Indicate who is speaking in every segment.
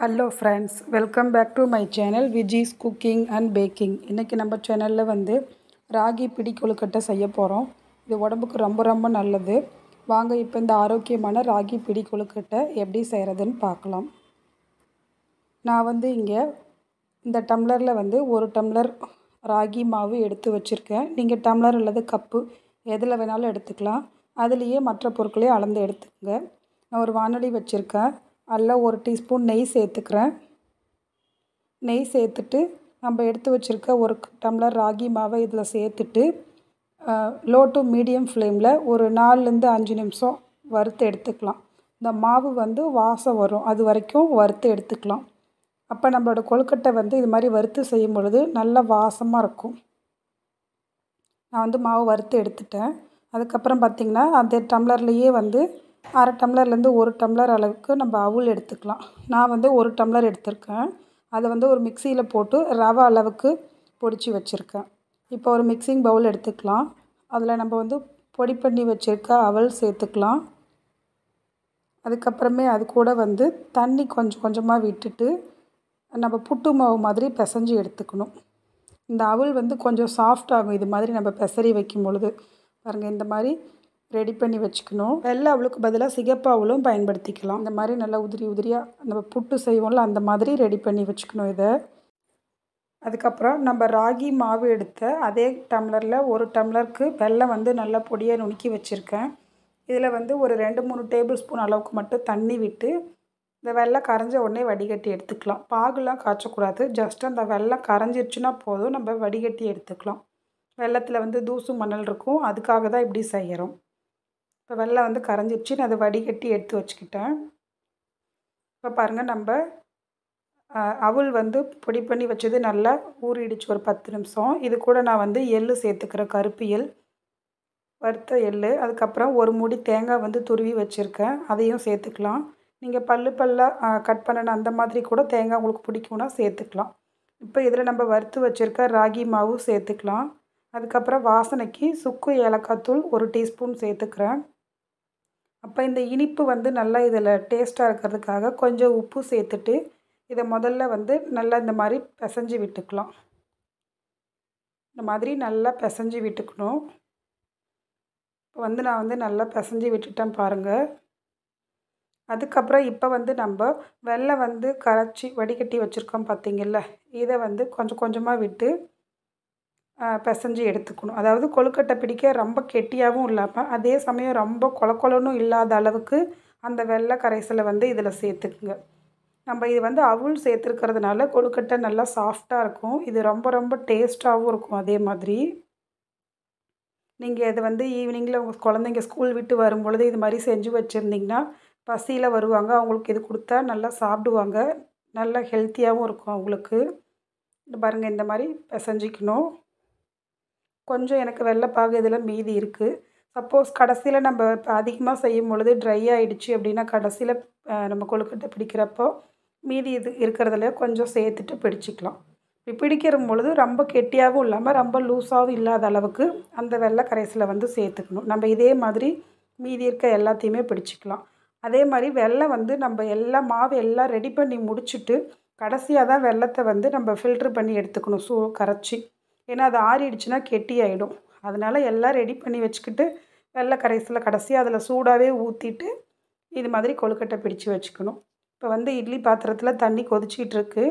Speaker 1: Hello friends welcome back to my channel Viji's cooking and baking இன்றைக்கி நம்ம சேனலில் வந்து ராகி பிடி கொழுக்கட்டை செய்ய போகிறோம் இது உடம்புக்கு ரொம்ப ரொம்ப நல்லது. வாங்க இப்போ இந்த ஆரோக்கியமான ராகி பிடி கொழுக்கட்டை எப்படி செய்கிறதுன்னு பார்க்கலாம். நான் வந்து இங்கே இந்த டம்ளரில் வந்து ஒரு டம்ளர் ராகி மாவு எடுத்து வச்சுருக்கேன். நீங்கள் டம்ளர் அல்லது கப்பு எதில் வேணாலும் எடுத்துக்கலாம். அதுலேயே மற்ற பொருட்களையும் அளந்து எடுத்துக்கோங்க. நான் ஒரு வானொலி வச்சுருக்கேன். அதில் ஒரு டீஸ்பூன் நெய் சேர்த்துக்கிறேன். நெய் சேர்த்துட்டு நம்ம எடுத்து வச்சுருக்க ஒரு டம்ளர் ராகி மாவை இதில் சேர்த்துட்டு லோ டு மீடியம் ஃப்ளேமில் ஒரு நாலுலேருந்து அஞ்சு நிமிஷம் வறுத்து எடுத்துக்கலாம். இந்த மாவு வந்து வாசம் வரும். அது வரைக்கும் வறுத்து எடுத்துக்கலாம். அப்போ நம்மளோட கொழுக்கட்டை வந்து இது மாதிரி வறுத்து செய்யும் பொழுது நல்ல வாசமாக இருக்கும். நான் வந்து மாவு வறுத்து எடுத்துட்டேன். அதுக்கப்புறம் பார்த்திங்கன்னா அந்த டம்ளர்லேயே வந்து அரை டம்ளர்லேருந்து ஒரு டம்ளர் அளவுக்கு நம்ம அவுல் எடுத்துக்கலாம். நான் வந்து ஒரு டம்ளர் எடுத்திருக்கேன். அதை வந்து ஒரு மிக்சியில் போட்டு ரவை அளவுக்கு பொடிச்சு வச்சுருக்கேன். இப்போ ஒரு மிக்சிங் பவுல் எடுத்துக்கலாம். அதில் நம்ம வந்து பொடி பண்ணி வச்சுருக்க அவல் சேர்த்துக்கலாம். அதுக்கப்புறமே அது கூட வந்து தண்ணி கொஞ்சம் கொஞ்சமாக விட்டுட்டு நம்ம புட்டு மாவு மாதிரி பிசைஞ்சு எடுத்துக்கணும். இந்த அவல் வந்து கொஞ்சம் சாஃப்ட் ஆகும். இது மாதிரி நம்ம பிசறி வைக்கும் பொழுது. பாருங்கள் இந்த மாதிரி ரெடி பண்ணி வச்சுக்கணும். வெள்ளை அவளுக்கு பதிலாக சிகப்பு அவளும் பயன்படுத்திக்கலாம். இந்த மாதிரி நல்லா உதிரி உதிரியாக நம்ம புட்டு செய்வோம்ல அந்த மாதிரி ரெடி பண்ணி வச்சுக்கணும் இதை. அதுக்கப்புறம் நம்ம ராகி மாவு எடுத்த அதே டம்ளரில் ஒரு டம்ளருக்கு வெல்லம் வந்து நல்லா பொடியாக நுணுக்கி வச்சுருக்கேன். இதில் வந்து ஒரு ரெண்டு மூணு டேபிள் ஸ்பூன் அளவுக்கு மட்டும் தண்ணி விட்டு இந்த வெள்ளம் கரைஞ்ச உடனே வடிகட்டி எடுத்துக்கலாம். பாகுலாம் காய்ச்சக்கூடாது. ஜஸ்ட் அந்த வெள்ளம் கரைஞ்சிருச்சுன்னா போதும். நம்ம வடிகட்டி எடுத்துக்கலாம். வெள்ளத்தில் வந்து தூசு மணல் இருக்கும். அதுக்காக தான் இப்படி செய்கிறோம் இப்போ வெள்ளம் வந்து கரைஞ்சிருச்சு நான் அதை வடிகட்டி எடுத்து வச்சுக்கிட்டேன். இப்போ பாருங்கள் நம்ம அவள் வந்து பொடி பண்ணி வச்சது நல்லா ஊறிடுச்சு ஒரு பத்து நிமிஷம். இது கூட நான் வந்து எள் சேர்த்துக்கிறேன் கருப்பு எள். வறுத்த எள். அதுக்கப்புறம் ஒரு முடி தேங்காய் வந்து துருவி வச்சுருக்கேன். அதையும் சேர்த்துக்கலாம். நீங்கள் பல்லு பல்லாக கட் பண்ணணும் அந்த மாதிரி கூட தேங்காய் உங்களுக்கு பிடிக்கும்னா சேர்த்துக்கலாம். இப்போ இதில் நம்ம வறுத்து வச்சுருக்க ராகி மாவு சேர்த்துக்கலாம். அதுக்கப்புறம் வாசனைக்கு சுக்கு ஏலக்காய் தூள் ஒரு டீஸ்பூன் சேர்த்துக்கிறேன். அப்போ இந்த இனிப்பு வந்து நல்லா இதில் டேஸ்ட்டாக இருக்கிறதுக்காக கொஞ்சம் உப்பு சேர்த்துட்டு இதை முதல்ல வந்து நல்லா இந்த மாதிரி பிசைஞ்சு விட்டுக்கலாம். இந்த மாதிரி நல்லா பிசைஞ்சு விட்டுக்கணும். இப்போ வந்து நான் வந்து நல்லா பிசைஞ்சு விட்டுட்டேன் பாருங்கள் அதுக்கப்புறம் இப்போ வந்து நம்ம வெள்ளை வந்து கரைச்சி வடிகட்டி வச்சுருக்கோம் பார்த்திங்கள்ல இதை வந்து கொஞ்சம் கொஞ்சமாக விட்டு பிசைஞ்சு எடுத்துக்கணும். அதாவது கொழுக்கட்டை பிடிக்க ரொம்ப கெட்டியாகவும் இல்லாமல் அதே சமயம் ரொம்ப கொல கொலனும் இல்லாத அளவுக்கு அந்த வெள்ளை கரைசலை வந்து இதில் சேர்த்துக்குங்க. நம்ம இது வந்து அவுள் சேர்த்துருக்கிறதுனால கொழுக்கட்டை நல்லா சாஃப்டாக இருக்கும். இது ரொம்ப ரொம்ப டேஸ்ட்டாகவும் இருக்கும் அதே மாதிரி. நீங்கள் இது வந்து ஈவினிங்கில் உங்கள் குழந்தைங்க ஸ்கூல் விட்டு வரும்பொழுது இது மாதிரி செஞ்சு வச்சுருந்திங்கன்னா பசியில் வருவாங்க. அவங்களுக்கு இது கொடுத்தா நல்லா சாப்பிடுவாங்க. நல்லா ஹெல்த்தியாகவும் இருக்கும் அவங்களுக்கு. பாருங்கள் இந்த மாதிரி பிசைஞ்சிக்கணும். கொஞ்சம் எனக்கு வெள்ளைப்பாகு இதில் மீதி இருக்குது சப்போஸ் கடைசியில் நம்ம இப்போ அதிகமாக செய்யும் பொழுது ட்ரை ஆகிடுச்சு அப்படின்னா கடைசியில் நம்ம கொழுக்கட்டை பிடிக்கிறப்போ மீதி இது இருக்கிறதுல கொஞ்சம் சேர்த்துட்டு பிடிச்சிக்கலாம். இப்படி பிடிக்கிற பொழுது ரொம்ப கெட்டியாகவும் இல்லாமல் ரொம்ப லூஸாகவும் இல்லாத அளவுக்கு அந்த வெள்ளை கரைசலை வந்து சேர்த்துக்கணும். நம்ம இதே மாதிரி மீதி இருக்க எல்லாத்தையுமே பிடிச்சிக்கலாம். அதே மாதிரி வெள்ளை வந்து நம்ம எல்லா மாவு எல்லாம் ரெடி பண்ணி முடிச்சுட்டு கடைசியாக தான் வெள்ளத்தை வந்து நம்ம ஃபில்ட்ரு பண்ணி எடுத்துக்கணும். சூ கரைச்சி. ஏன்னா அது ஆறிடுச்சுன்னா கெட்டி ஆகிடும் அதனால் எல்லாம் ரெடி பண்ணி வச்சுக்கிட்டு வெள்ளை கரைசலில் கடைசியாக அதில் சூடாகவே ஊற்றிட்டு இது மாதிரி கொழுக்கட்டை பிடிச்சி வச்சுக்கணும். இப்போ வந்து இட்லி பாத்திரத்தில் தண்ணி கொதிச்சிக்கிட்டு இருக்கு.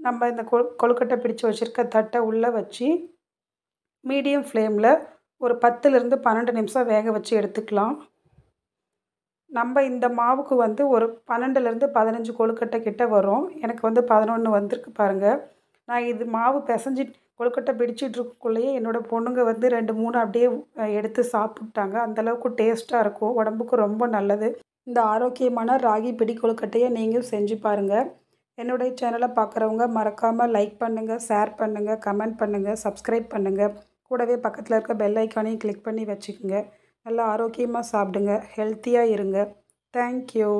Speaker 1: நம்ம இந்த கொ கொழுக்கட்டை பிடிச்சி வச்சுருக்க தட்டை உள்ளே வச்சு மீடியம் ஃப்ளேமில் ஒரு பத்துலேருந்து பன்னெண்டு நிமிஷம் வேக வச்சு எடுத்துக்கலாம். நம்ம இந்த மாவுக்கு வந்து ஒரு பன்னெண்டுலேருந்து பதினஞ்சு கொழுக்கட்டை கிட்ட வரும். எனக்கு வந்து பதினொன்று வந்திருக்கு பாருங்கள் நான் இது மாவு பிசைஞ்சிட்டு கொழுக்கட்டை பிடிச்சிட்டு இருக்கக்குள்ளேயே என்னோடய பொண்ணுங்க வந்து ரெண்டு மூணு அப்படியே எடுத்து சாப்பிட்டாங்க. அந்தளவுக்கு டேஸ்ட்டாக இருக்கும். உடம்புக்கு ரொம்ப நல்லது. இந்த ஆரோக்கியமான ராகி பிடி கொழுக்கட்டையை நீங்களும் செஞ்சு பாருங்கள் என்னுடைய சேனலை பார்க்குறவங்க மறக்காமல் லைக் பண்ணுங்கள் ஷேர் பண்ணுங்கள் கமெண்ட் பண்ணுங்கள் சப்ஸ்கிரைப் பண்ணுங்கள் கூடவே பக்கத்தில் இருக்க பெல் ஐக்கானையும் கிளிக் பண்ணி வச்சுக்கோங்க. நல்லா ஆரோக்கியமாக சாப்பிடுங்க. ஹெல்த்தியாக இருங்க. தேங்க்யூ